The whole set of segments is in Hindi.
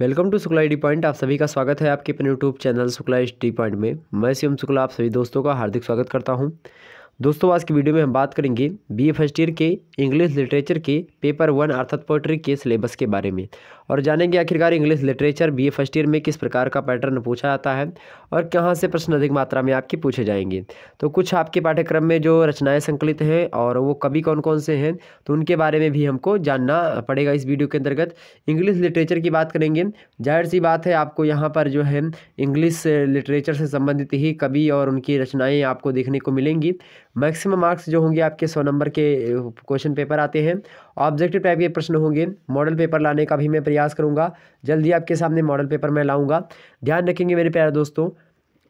Welcome to Shukla D point. आप सभी का स्वागत है आपके अपने YouTube channel Shukla D point में। मैं शिवम शुक्ला, आप सभी दोस्तों का हार्दिक स्वागत करता हूँ। दोस्तों, आज की वीडियो में हम बात करेंगे बी ए फ़र्स्ट ईयर के इंग्लिश लिटरेचर के पेपर वन अर्थात पोइट्री के सिलेबस के बारे में। और जानेंगे आखिरकार English literature B A first year में किस प्रकार का पैटर्न पूछा जाता है और कहाँ से प्रश्न अधिक मात्रा में आपके पूछे जाएँगे। तो कुछ आपके पाठ्यक्रम में जो रचनाएँ संकलित हैं और वो कभी कौन कौन से हैं तो उनके बारे में भी हमको जानना पड़ेगा इस वीडियो के अंतर्गत। इंग्लिश लिटरेचर की बात करेंगे, ज़ाहिर सी बात है आपको यहाँ पर जो है इंग्लिश लिटरेचर से संबंधित ही कवि और उनकी रचनाएँ आपको देखने को मिलेंगी। मैक्सिमम मार्क्स जो होंगे आपके सौ नंबर के क्वेश्चन पेपर आते हैं। ऑब्जेक्टिव टाइप के प्रश्न होंगे, मॉडल पेपर लाने का भी मैं प्रयास करूँगा। जल्दी आपके सामने मॉडल पेपर मैं लाऊँगा। ध्यान रखेंगे मेरे प्यारे दोस्तों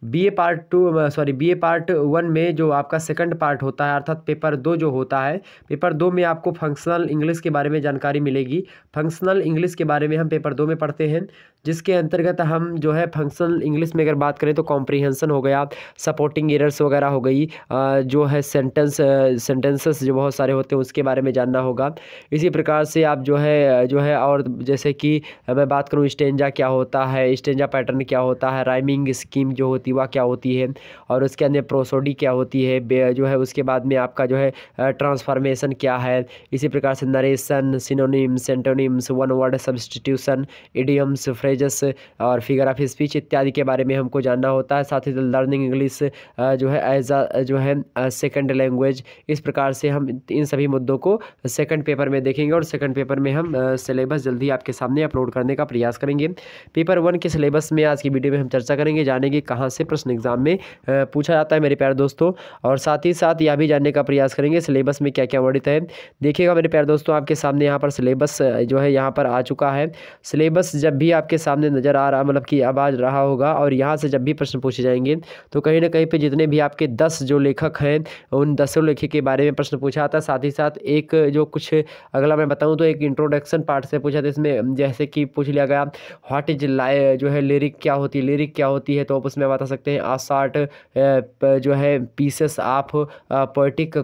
B A part two sorry B A part one में जो आपका सेकंड पार्ट होता है, अर्थात पेपर दो जो होता है पेपर दो में आपको फंक्शनल इंग्लिश के बारे में जानकारी मिलेगी। फंक्शनल इंग्लिश के बारे में हम पेपर दो में पढ़ते हैं, जिसके अंतर्गत हम जो है फंक्शनल इंग्लिश में अगर बात करें तो कॉम्प्रीहेंसन हो गया सपोर्टिंग एरर्स वगैरह हो गई जो है सेंटेंस सेंटेंसेस जो बहुत सारे होते हैं उसके बारे में जानना होगा। इसी प्रकार से आप जो है जो है और जैसे कि मैं बात करूँ स्टेंजा क्या होता है, स्टेंजा पैटर्न क्या होता है राइमिंग स्कीम जो होती क्या होती है और उसके अंदर प्रोसोडी क्या होती है जो है उसके बाद में आपका जो है ट्रांसफॉर्मेशन क्या है। इसी प्रकार से narration, synonyms antonyms one word substitution, idioms, phrases और फिगर ऑफ़ स्पीच इत्यादि के बारे में हमको जानना होता है। साथ ही लर्निंग इंग्लिश जो है एज अ, जो है सेकेंड लैंग्वेज। इस प्रकार से हम इन सभी मुद्दों को सेकंड पेपर में देखेंगे और सेकंड पेपर में हम सिलेबस जल्दी आपके सामने अपलोड करने का प्रयास करेंगे। पेपर वन के सिलेबस में आज की वीडियो में हम चर्चा करेंगे, जानेंगे कहाँ से प्रश्न एग्ज़ाम में पूछा जाता है मेरे प्यारे दोस्तों। और साथ ही साथ यह भी जानने का प्रयास करेंगे, सिलेबस में क्या क्या वर्णित है। देखिएगा मेरे प्यारे दोस्तों, आपके सामने यहाँ पर सिलेबस जो है यहाँ पर आ चुका है। सिलेबस जब भी आपके सामने नज़र आ रहा मतलब कि अब आ रहा होगा और यहाँ से जब भी प्रश्न पूछे जाएँगे तो कहीं ना कहीं पर जितने भी आपके दस जो लेखक हैं, उन दसों लेखक के बारे में प्रश्न पूछा है। साथ ही साथ एक जो कुछ अगला मैं बताऊँ तो एक इंट्रोडक्शन पार्ट से पूछा था इसमें जैसे कि पूछ लिया गया व्हाट इज़ लाए जो है लिरिक क्या होती है लिरिक क्या होती है तो आप उसमें बता सकते हैं। आसार्ट जो है पीसेस ऑफ़ पोइटिक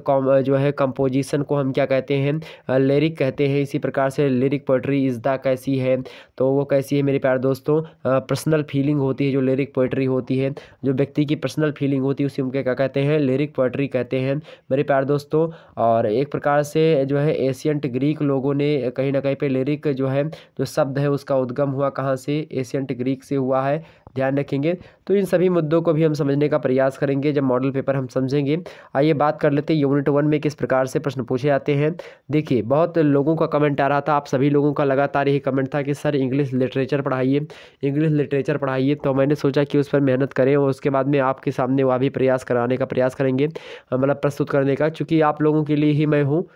जो है कंपोजिशन को हम क्या कहते हैं? लिरिक कहते हैं। इसी प्रकार से लिरिक पोइट्री इज़ द कैसी है? तो वो कैसी है मेरे प्यार दोस्तों? पर्सनल फीलिंग होती है, जो लिरिक पोइट्री होती है। जो व्यक्ति की पर्सनल फीलिंग होती है, उसे उनके क्या कहते हैं? लिरिक पोइट्री कहते हैं, मेरे प्यार दोस्तों। और एक प्रकार से जो है एशियंट ग्रीक लोगों ने कहीं ना कहीं पे लिरिक जो है, जो शब्द है, उसका उद्गम हुआ कहाँ से? एशियंट ग्रीक से हुआ है। ध्यान रखेंगे। तो इन सभी मुद्दों को भी हम समझने का प्रयास करेंगे, जब मॉडल पेपर हम समझेंगे। आइए बात कर लेते हैं यूनिट वन में किस प्रकार से प्रश्न पूछे जाते हैं। देखिए, बहुत लोगों का कमेंट आ रहा था, आप सभी लोगों का लगातार यही कमेंट था कि, सर इंग्लिश लिटरेचर पढ़ाइए। इंग्लिश लिटरेचर पढ़ाइए तो मैंने सोचा कि उस पर मेहनत करें और उसके बाद में आपके सामने वह भी प्रयास कराने का प्रयास करेंगे मतलब प्रस्तुत करने का। चूँकि आप लोगों के लिए ही मैं हूँ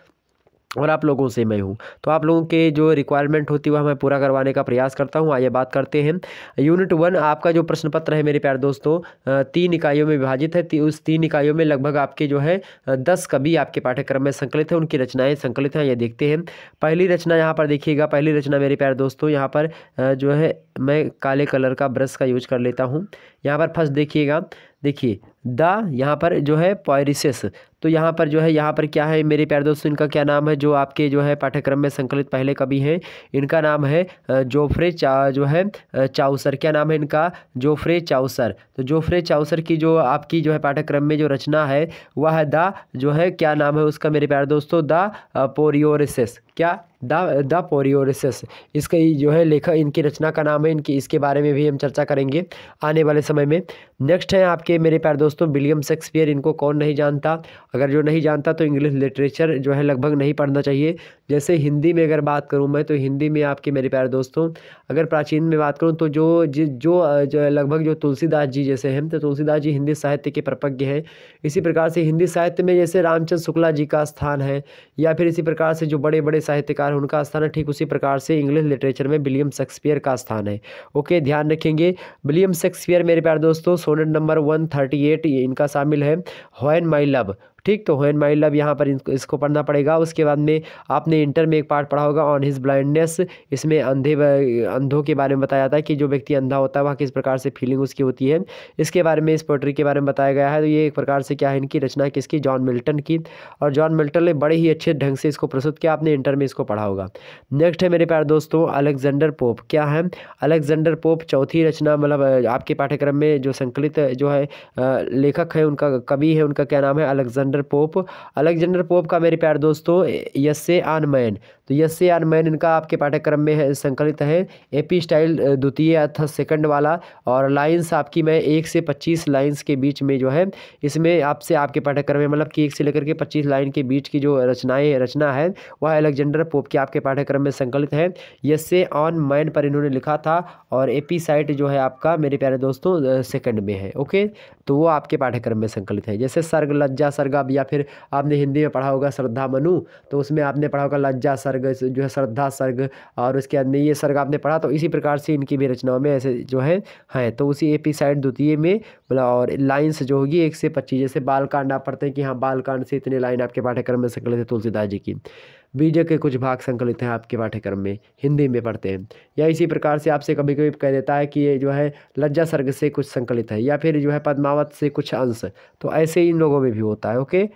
और आप लोगों से मैं हूँ। तो आप लोगों के जो रिक्वायरमेंट होती है वह मैं पूरा करवाने का प्रयास करता हूँ। आइए बात करते हैं। यूनिट वन आपका जो प्रश्न पत्र है मेरे प्यार दोस्तों तीन इकाइयों में विभाजित है। ती, उस तीन इकाइयों में लगभग आपके जो है दस कवि आपके पाठ्यक्रम में संकलित है उनकी रचनाएँ संकलित हैं। ये देखते हैं। पहली रचना यहाँ पर देखिएगा। पहली रचना मेरे प्यार दोस्तों यहाँ पर जो है मैं काले कलर का ब्रश का यूज़ कर लेता हूँ। यहाँ पर फ़र्स्ट देखिएगा। देखिए द यहाँ पर जो है पॉयरिसेस तो यहाँ पर जो है, यहाँ पर क्या है, मेरे प्यारे दोस्तों, इनका क्या नाम है, जो आपके जो है पाठ्यक्रम में संकलित पहले कवि हैं, इनका नाम है जोफ्रे चा, जो है चाउसर क्या नाम है इनका? जोफ्रे चाउसर तो जोफ्रे चाउसर की जो आपकी जो है पाठ्यक्रम में जो रचना है, वह है द जो है, क्या नाम है उसका मेरे प्यारे दोस्तों? द पोरियोरिस क्या? द द पोरियोरिस इसका जो है लेखक इनकी रचना का नाम है, इनकी, इसके बारे में भी हम चर्चा करेंगे आने वाले समय में। नेक्स्ट है आपके मेरे प्यार दोस्तों विलियम शेक्सपियर इनको कौन नहीं जानता? अगर जो नहीं जानता तो इंग्लिश लिटरेचर जो है लगभग नहीं पढ़ना चाहिए। जैसे हिंदी में अगर बात करूँ मैं तो हिंदी में आपके मेरे प्यारे दोस्तों, अगर प्राचीन में बात करूँ तो जो जो जो लगभग जो तुलसीदास जी जैसे हैं तो तुलसीदास जी हिंदी साहित्य के प्रपज्ञ हैं। इसी प्रकार से हिंदी साहित्य में जैसे रामचंद्र शुक्ला जी का स्थान है, या फिर इसी प्रकार से जो बड़े बड़े साहित्यकार हैं, उनका स्थान है, ठीक उसी प्रकार से इंग्लिश लिटरेचर में विलियम शेक्सपियर का स्थान है। ओके, ध्यान रखेंगे, विलियम शेक्सपियर मेरे प्यार दोस्तों, sonnet number one thirty eight इनका शामिल है। होन माई लव ठीक तो होन माई लव यहाँ पर इसको पढ़ना पड़ेगा। उसके बाद में आपने इंटर में एक पार्ट पढ़ा होगा ऑन हिज ब्लाइंडनेस इसमें अंधे अंधों के बारे में बताया जाता है कि जो व्यक्ति अंधा होता है वह किस प्रकार से फीलिंग उसकी होती है। इसके बारे में इस पोट्री के बारे में बताया गया है। तो ये एक प्रकार से क्या है इनकी रचना किसकी? जॉन मिल्टन की। और जॉन मिल्टन ने बड़े ही अच्छे ढंग से इसको प्रस्तुत किया। आपने इंटर में इसको पढ़ा होगा। नेक्स्ट है मेरे प्यार दोस्तों अलेक्जेंडर पोप क्या है? अलेक्जेंडर पोप चौथी रचना मतलब आपके पाठ्यक्रम में जो संकलित जो है लेखक है, उनका कवि है, उनका क्या नाम है? अलेक्जेंडर पोप अलेक्जेंडर पोप का मेरे प्यार दोस्तों यस्से आन मैन तो यस्से आन मैन इनका आपके पाठ्यक्रम में है, संकलित है। एपी स्टाइल द्वितीय अर्थात सेकंड वाला। और लाइंस आपकी मैं एक से पच्चीस लाइंस के बीच में जो है, इसमें आपसे आपके पाठ्यक्रम में मतलब कि एक से लेकर के पच्चीस लाइन के बीच की जो रचनाएँ, रचना है, वह अलेक्जेंडर पोप के आपके पाठ्यक्रम में संकलित है। यस्से ऑन मैन पर इन्होंने लिखा था और एपी साइट जो है आपका, मेरे प्यारे दोस्तों सेकंड में है ओके तो वो आपके पाठ्यक्रम में संकलित है। जैसे सर्ग, लज्जा सर्ग अब या फिर आपने हिंदी में पढ़ा होगा श्रद्धा मनु तो उसमें आपने पढ़ा होगा लज्जा सर्ग, जो है श्रद्धा सर्ग, और उसके अंदर ये सर्ग आपने पढ़ा तो इसी प्रकार से इनकी भी रचनाओं में ऐसे जो है, हैं तो उसी ए पी साइड द्वितीय में मतलब और लाइन्स जो होगी, एक से पच्चीस, जैसे बालकांड आप पढ़ते हैं कि हाँ बालकांड से इतने लाइन आपके पाठ्यक्रम में संकलित थे तुलसीदास जी की। बीजे के कुछ भाग संकलित हैं आपके पाठ्यक्रम में, हिंदी में पढ़ते हैं। या इसी प्रकार से आपसे कभी कभी कह देता है कि ये जो है लज्जा सर्ग से कुछ संकलित है, या फिर जो है पद्मावत से कुछ अंश। तो ऐसे इन लोगों में भी होता है, ओके?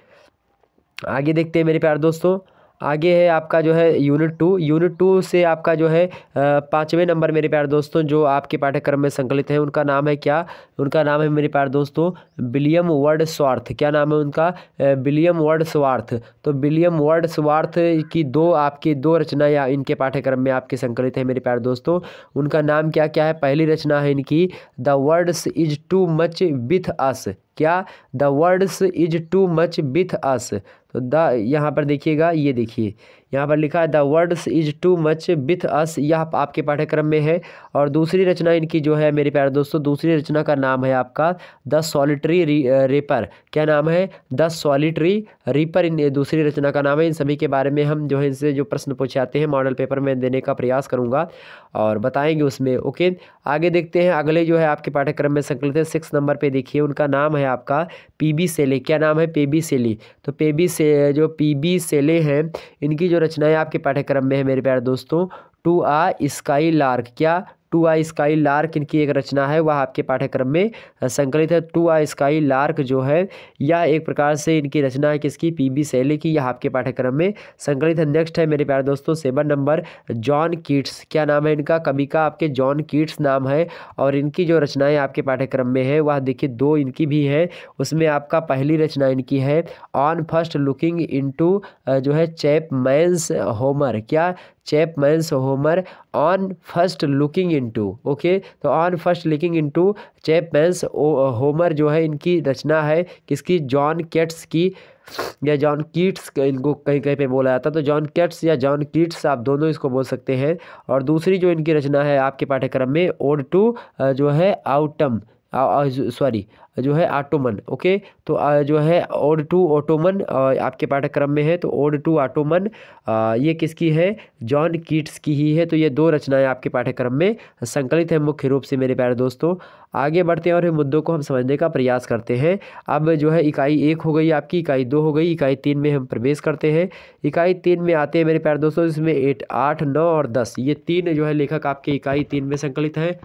आगे देखते हैं मेरे प्यार दोस्तों। आगे है आपका जो है यूनिट टू यूनिट टू से आपका जो है पाँचवें नंबर मेरे प्यार दोस्तों, जो आपके पाठ्यक्रम में संकलित हैं, उनका नाम है क्या? उनका नाम है मेरे प्यार दोस्तों, विलियम वर्ड स्वार्थ। क्या नाम है उनका? विलियम वर्ड स्वार्थ। तो विलियम वर्ड स्वार्थ की दो, आपकी दो रचना या इनके पाठ्यक्रम में आपके संकलित है मेरे प्यार दोस्तों। उनका नाम क्या क्या है? पहली रचना है इनकी, the words is too much with us. क्या the words is too much with us तो द, यहाँ पर देखिएगा, ये देखिए। यहाँ पर लिखा है the words is too much with us यह आपके पाठ्यक्रम में है। और दूसरी रचना इनकी जो है, मेरे प्यारे दोस्तों, दूसरी रचना का नाम है आपका द सॉलिटरी रेपर क्या नाम है? द सॉलिटरी रीपर इन, दूसरी रचना का नाम है। इन सभी के बारे में हम जो है, इनसे जो प्रश्न पूछे हैं मॉडल पेपर में देने का प्रयास करूँगा और बताएँगे उसमें। ओके, आगे देखते हैं। अगले जो है, आपके पाठ्यक्रम में संकलित है। सिक्स नंबर पर देखिए, उनका नाम है आपका पी बी सेले क्या नाम है? पी सेली तो पी से जो पी बी सेले हैं, इनकी जो रचनाएँ आपके पाठ्यक्रम में है मेरे प्यारे दोस्तों टू आ स्काई लार्क। क्या टू आई स्काई लार्क इनकी एक रचना है, वह आपके पाठ्यक्रम में संकलित है। टू आई स्काई लार्क जो है यह एक प्रकार से इनकी रचना है किसकी? पी बी शैली की, यह आपके पाठ्यक्रम में संकलित है। नेक्स्ट है मेरे प्यारे दोस्तों सेवन नंबर जॉन कीट्स। क्या नाम है इनका? कवि का आपके जॉन कीट्स नाम है। और इनकी जो रचनाएँ आपके पाठ्यक्रम में है, वह देखिए दो इनकी भी है। उसमें आपका पहली रचना इनकी है, ऑन फ़र्स्ट लुकिंग इंटू जो है चैप मैंस होमर। क्या Chapman's Homer on first looking into okay तो on first looking into Chapman's Homer जो है, इनकी रचना है, किसकी? जॉन केट्स की, या जॉन कीट्स इनको कहीं कहीं पे बोला जाता है। तो जॉन केट्स या जॉन कीट्स आप दोनों इसको बोल सकते हैं। और दूसरी जो इनकी रचना है आपके पाठ्यक्रम में ओड टू जो है आउटम सॉरी जो है आटोमन ओके तो जो है ओड टू ऑटोमन आपके पाठ्यक्रम में है तो ओड टू ऑटोमन ये किसकी है? जॉन कीट्स की ही है। तो ये दो रचनाएँ आपके पाठ्यक्रम में संकलित है मुख्य रूप से मेरे प्यारे दोस्तों। आगे बढ़ते हैं और मुद्दों को हम समझने का प्रयास करते हैं। अब जो है इकाई एक हो गई आपकी, इकाई दो हो गई, इकाई तीन में हम प्रवेश करते हैं। इकाई तीन में आते हैं मेरे प्यारे दोस्तों इसमें एट, आठ, नौ और दस। ये तीन जो है लेखक आपके इकाई तीन में संकलित है।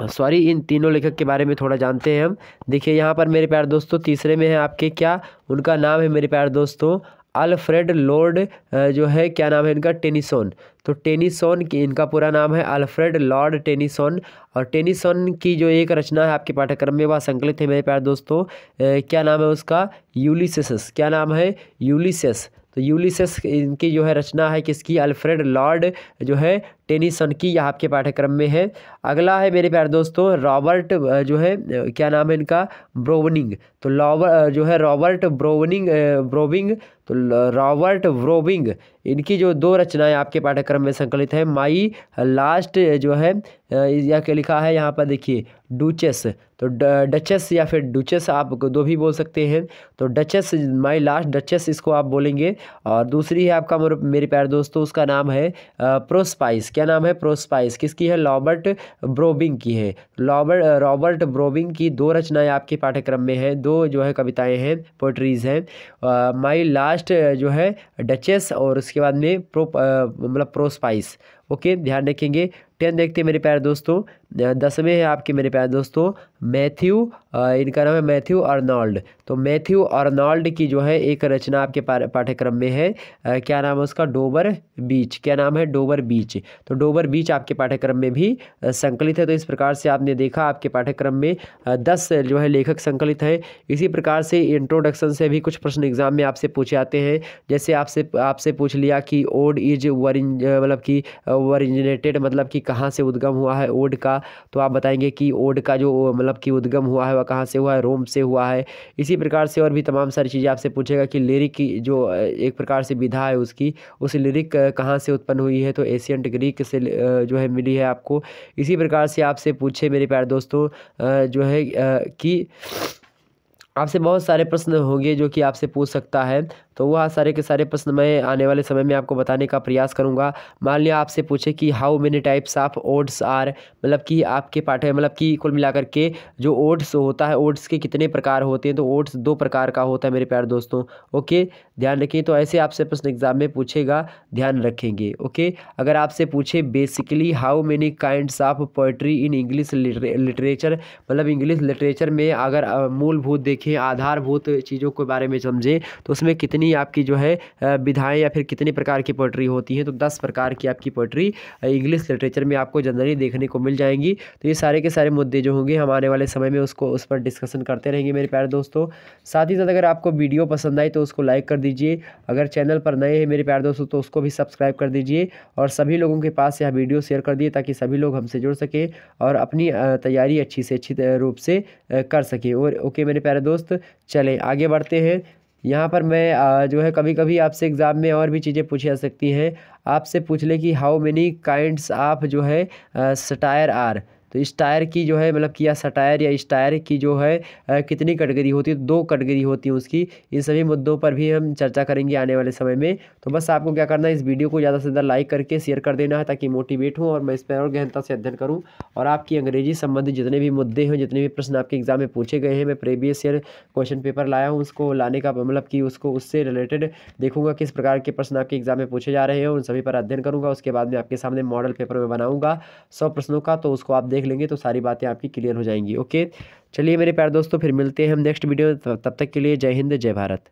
सॉरी, इन तीनों लेखक के बारे में थोड़ा जानते हैं हम। देखिए, यहाँ पर मेरे प्यार दोस्तों, तीसरे में है आपके क्या? उनका नाम है मेरे प्यार दोस्तों, अल्फ्रेड लॉर्ड जो है, क्या नाम है इनका? टेनिसोन। तो टेनिसोन की, इनका पूरा नाम है अल्फ्रेड लॉर्ड टेनिसोन। और टेनिसोन की जो एक रचना है आपके पाठ्यक्रम में, वह संकलित है मेरे प्यार दोस्तों क्या नाम है उसका? यूलिसेस क्या नाम है? यूलिसेस। तो यूलिसेस इनकी जो है रचना है किसकी? अल्फ्रेड लॉर्ड जो है टेनिसन की यह आपके पाठ्यक्रम में है। अगला है मेरे प्यारे दोस्तों, रॉबर्ट जो है क्या नाम है इनका? ब्रोवनिंग। तो लॉबर जो है रॉबर्ट ब्रोवनिंग ब्रोविंग तो रॉबर्ट ब्रोविंग इनकी जो दो रचनाएँ आपके पाठ्यक्रम में संकलित है, माई लास्ट जो है या क्या लिखा है यहाँ पर देखिए, डूचेस तो डचेस या फिर डुचेस आप दो भी बोल सकते हैं तो डचेस, माई लास्ट डचेस इसको आप बोलेंगे, और दूसरी है आपका मेरे प्यारे दोस्तों, उसका नाम है प्रोस्पाइस, क्या नाम है प्रोस्पाइस, किसकी है रॉबर्ट ब्रोबिंग की है रॉबर्ट रॉबर्ट ब्रोबिंग की दो रचनाएँ आपके पाठ्यक्रम में हैं, दो जो है कविताएँ हैं, पोइट्रीज़ हैं माई लास्ट जो है डचेस और उसके बाद में प्रो मतलब प्रोस्पाइस ओके, ध्यान रखेंगे। टेन देखते हैं मेरे प्यारे दोस्तों। दसवें हैं आपके मेरे प्यारे दोस्तों, मैथ्यू इनका नाम है मैथ्यू अर्नॉल्ड। तो मैथ्यू अर्नॉल्ड की जो है एक रचना आपके पाठ्यक्रम में है। क्या नाम है उसका? डोबर बीच। क्या नाम है? डोबर बीच। तो डोबर बीच आपके पाठ्यक्रम में भी संकलित है। तो इस प्रकार से आपने देखा आपके पाठ्यक्रम में दस जो है लेखक संकलित हैं। इसी प्रकार से इंट्रोडक्शन से भी कुछ प्रश्न एग्ज़ाम में आपसे पूछे आते हैं। जैसे आपसे आपसे पूछ लिया कि ओड इज़ वर मतलब कि ओरिजिनेटेड मतलब कि कहाँ से उद्गम हुआ है ओड का तो आप बताएँगे कि ओड का जो मतलब कि उद्गम हुआ है, वह कहाँ से हुआ है, रोम से हुआ है। इसी प्रकार से और भी तमाम सारी चीज़ें आपसे पूछेगा कि लिरिक की जो एक प्रकार से विधा है उसकी, उस लिरिक कहाँ से उत्पन्न हुई है तो एशियंट ग्रीक से जो है मिली है आपको। इसी प्रकार से आपसे पूछे मेरे प्यारे दोस्तों जो है कि आपसे बहुत सारे प्रश्न होंगे जो कि आपसे पूछ सकता है। तो वह सारे के सारे प्रश्न मैं आने वाले समय में आपको बताने का प्रयास करूँगा। मान लिया आपसे पूछे कि how many types of odes are मतलब कि आपके पाठ्य मतलब कि कुल मिलाकर के जो ओट्स होता है ओट्स के कितने प्रकार होते हैं तो ओट्स दो प्रकार का होता है मेरे प्यार दोस्तों। ओके? ध्यान रखिए तो ऐसे आपसे प्रश्न एग्ज़ाम में पूछेगा, ध्यान रखेंगे, ओके? अगर आपसे पूछे basically how many kinds of poetry in English literature मतलब इंग्लिश लिटरेचर में अगर मूलभूत देखें आधारभूत चीज़ों के बारे में समझें तो उसमें कितनी आपकी जो है विधाएँ या फिर कितनी प्रकार की पोइट्री होती हैं तो दस प्रकार की आपकी पोइट्री इंग्लिश लिटरेचर में आपको जनरली देखने को मिल जाएँगी। तो ये सारे के सारे मुद्दे जो होंगे, हम आने वाले समय में उसको, उस पर डिस्कशन करते रहेंगे मेरे प्यारे दोस्तों। साथ ही साथ अगर आपको वीडियो पसंद आई तो उसको लाइक कर दीजिए। अगर चैनल पर नए हैं मेरे प्यारे दोस्तों तो उसको भी सब्सक्राइब कर दीजिए और सभी लोगों के पास यह वीडियो शेयर कर दिए, ताकि सभी लोग हमसे जुड़ सकें और अपनी तैयारी अच्छी से अच्छी रूप से कर सकें। और, ओके मेरे प्यारे दोस्त चलें, आगे बढ़ते हैं। यहाँ पर मैं जो है कभी कभी आपसे एग्ज़ाम में और भी चीज़ें पूछी जा सकती हैं। आपसे पूछ ले कि हाउ मेनी काइंड्स ऑफ़ जो है सटायर आर तो इस टायर की जो है मतलब कि या सटायर या इस टायर की जो है कितनी कैटेगरी होती है, दो कैटेगरी होती है उसकी। इन सभी मुद्दों पर भी हम चर्चा करेंगे आने वाले समय में। तो बस आपको क्या करना है, इस वीडियो को ज़्यादा से ज़्यादा लाइक करके शेयर कर देना है, ताकि मोटिवेट हूँ और मैं इस पर और गहनता से अध्ययन करूँ और आपकी अंग्रेज़ी संबंधी जितने भी मुद्दे हैं, जितने भी प्रश्न आपके एग्ज़ाम में पूछे गए हैं, मैं प्रीवियस ईयर क्वेश्चन पेपर लाया हूँ, उसको लाने का मतलब कि उसको, उससे रिलेटेड देखूँगा किस प्रकार के प्रश्न आपके एग्ज़ाम में पूछे जा रहे हैं उन सभी पर अध्ययन करूँगा। उसके बाद में आपके सामने मॉडल पेपर में बनाऊँगा सौ प्रश्नों का तो उसको आप देख लेंगे तो सारी बातें आपकी क्लियर हो जाएँगी। ओके? चलिए मेरे प्यार दोस्तों, फिर मिलते हैं हम नेक्स्ट वीडियो। तब तक के लिए जय हिंद, जय भारत।